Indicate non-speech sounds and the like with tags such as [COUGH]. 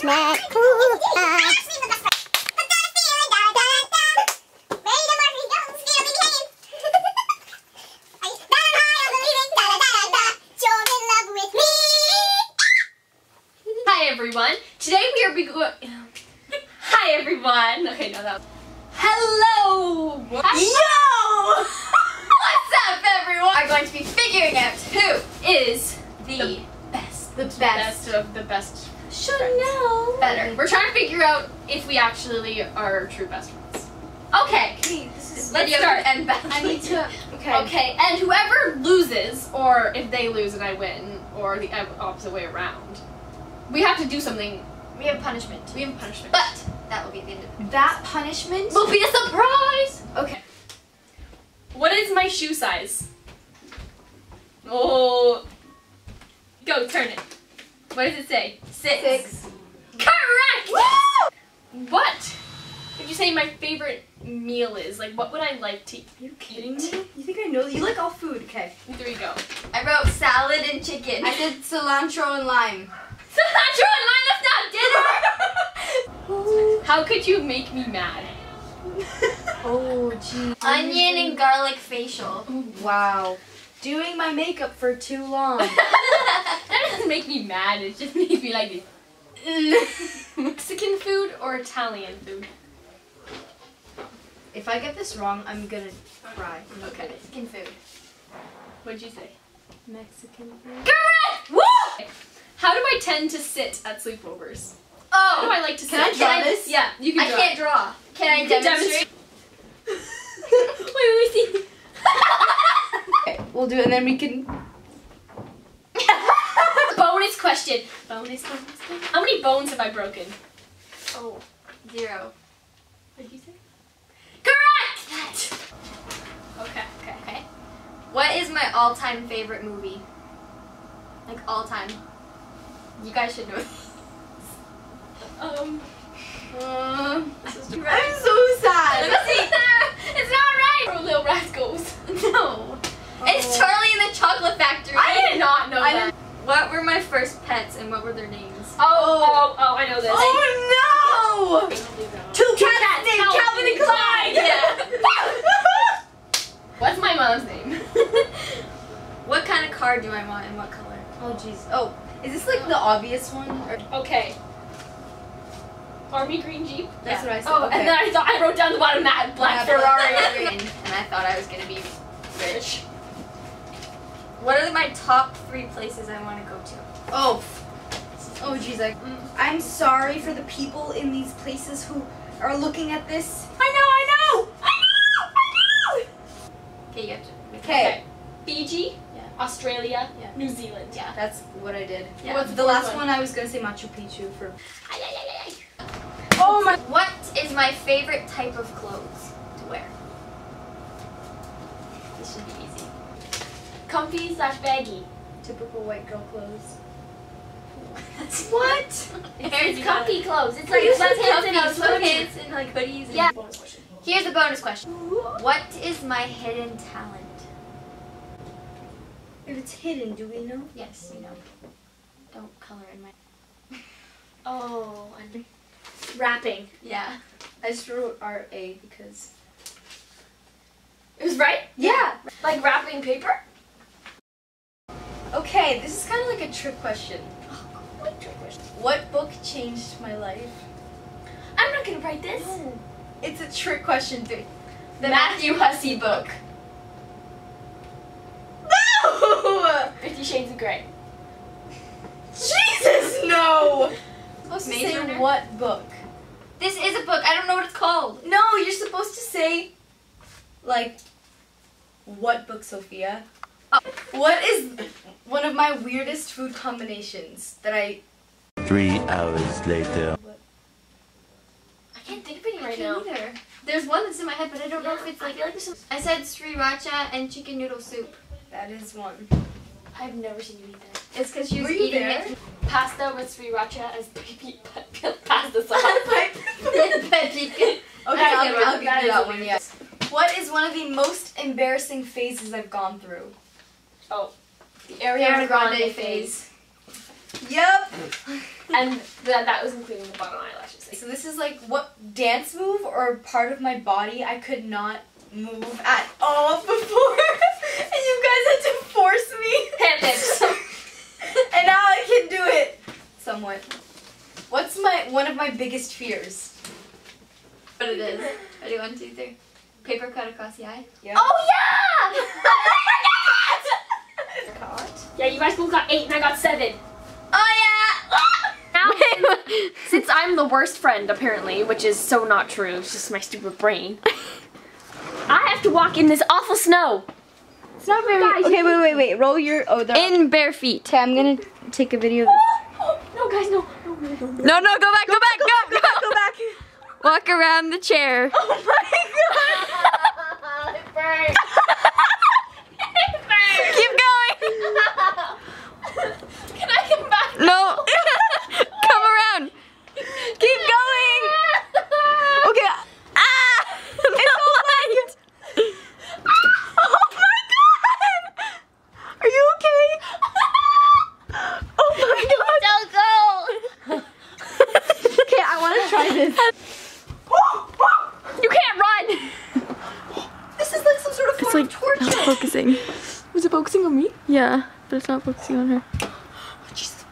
punishment. Ooh, ah. Hi everyone. Today we are going. Hi everyone. Okay, no that. Hello. Yo. What's up, everyone? Are going to be figuring out who is the, best, the best, of the best. Should friends. know. Better. We're trying to figure out if we actually are true best friends. Okay. This is Let's start. And best. I need to. Okay. Okay, and whoever loses, or if they lose and I win, or the opposite way around, we have to do something. We have punishment. We have punishment. But That will be the end of it. That punishment will be a surprise. Okay. What is my shoe size? Oh. Go, turn it. What does it say? Six. Six. Correct! What would you say my favorite meal is? Like, what would I like to eat? Are you kidding me? You think I know that? You like all food. Okay. There you go. I wrote salad and chicken. I did cilantro and lime. [LAUGHS] Cilantro and lime, that's not dinner! [LAUGHS] How could you make me mad? [LAUGHS] oh, gee. Onion and garlic facial. Wow. Doing my makeup for too long. That doesn't make me mad, it just [LAUGHS] makes me like. [LAUGHS] Mexican food or Italian food? if I get this wrong, I'm gonna cry. Okay. Mexican food. What'd you say? Mexican food. Correct! Woo! How do I tend to sit at sleepovers? Oh! How do I like to Can I sit? draw this? Yeah, you can I draw can't draw. Can I You can demonstrate? [LAUGHS] wait, wait, see. Okay, we'll do it and then we can. Question. Bonus, bonus, bonus. How many bones have I broken? Oh, zero. What did you say? Correct! Okay, okay. Okay. What is my all-time favorite movie? Like all-time. You guys should know. this. [LAUGHS] Um, um, I'm so sad. let me see. it's not right. Or Little Rascals. No. It's Oh. Charlie and the Chocolate Factory. I did not know I that. What were my first pets and what were their names? Oh, oh, oh, I know this. Oh no! Two cats cats, named Calvin Calvin and and Clyde. Yeah. What's my mom's name? what kind of car do I want and what color? Oh jeez. Oh, is this like the obvious one? Or okay. Army green Jeep. that's Yeah. what I said. Oh, okay. and then I thought I wrote down the bottom that black Yeah, Ferrari. [LAUGHS] and I thought I was gonna be rich. What are my top three places I want to go to? Oh. Oh jeez. Like, mm, I'm sorry for the people in these places who are looking at this. I know, I know, I know, I know. Okay, you have to. Okay. Fiji, Yeah. Australia, Yeah. New Zealand. Yeah. That's what I did. Yeah. What's The last one I was gonna say Machu Picchu for. Oh my. What is my favorite type of clothes to wear? This should be easy. Comfy slash baggy. Typical white girl clothes. [LAUGHS] what? [LAUGHS] It's comfy clothes. It's Like sweatpants and sweatpants and like hoodies. And Yeah. Bonus question. Here's a bonus question. What is my hidden talent? If it's hidden, do we know? Yes, you know. Don't color in my. [LAUGHS] Oh, and rapping. Yeah. I just wrote R A because. It was right. Yeah. Like wrapping paper. Okay, this is kind of like a trick question. Oh, what trick question? What book changed my life? I'm not gonna write this. It's a trick question, dude. The Matthew Hussey book. No! Fifty Shades of Grey. Jesus, no! supposed to Maze say Runner? what book? This is a book. I don't know what it's called. No, you're supposed to say, like, what book, Sophia? Oh. What is one of my weirdest food combinations that I. Three hours later. I can't think of any right can't now. either. There's one that's in my head, but I don't know if it's like. I feel like there's. I said sriracha and chicken noodle soup. That is one. I've never seen you eat that. It's because she was eating there? it. Pasta with sriracha as baby [LAUGHS] pasta sauce. [LAUGHS] [LAUGHS] Okay, I'll, I'll give you that one, yes. What is one of the most embarrassing phases I've gone through? Oh, the Ariana Ariana Grande Grande phase. phase. Yep. and that that was including the bottom eyelashes. So this is like what dance move or part of my body I could not move at all before, and you guys had to force me. Hand dips. and now I can do it somewhat. What's my one of my biggest fears? What it is. Ready? One, two, three. Paper cut across the eye. Yeah. oh yeah! Caught. yeah, you guys both got eight and I got seven. Oh yeah! Now, [LAUGHS] since, since I'm the worst friend, apparently, which is so not true, it's just my stupid brain, I have to walk in this awful snow. It's not very. Guys, okay, wait, wait, wait. Roll your. Oh, the. In bare feet. Okay, I'm gonna take a video of this. [GASPS] no, guys, no. No, no, go back, go, back, go, go, Go back. Walk around the chair. Oh my god. it burns. Keep going. Can I come back? No. Come around. Keep going. Okay. Ah! It's light. Oh my god. Are you okay? Oh my god. Don't go. Okay, I want to try this. [LAUGHS] You can't run. This is like some sort of form of torture. focusing. Was it focusing on me? Yeah, but it's not focusing on her. Oh, Jesus.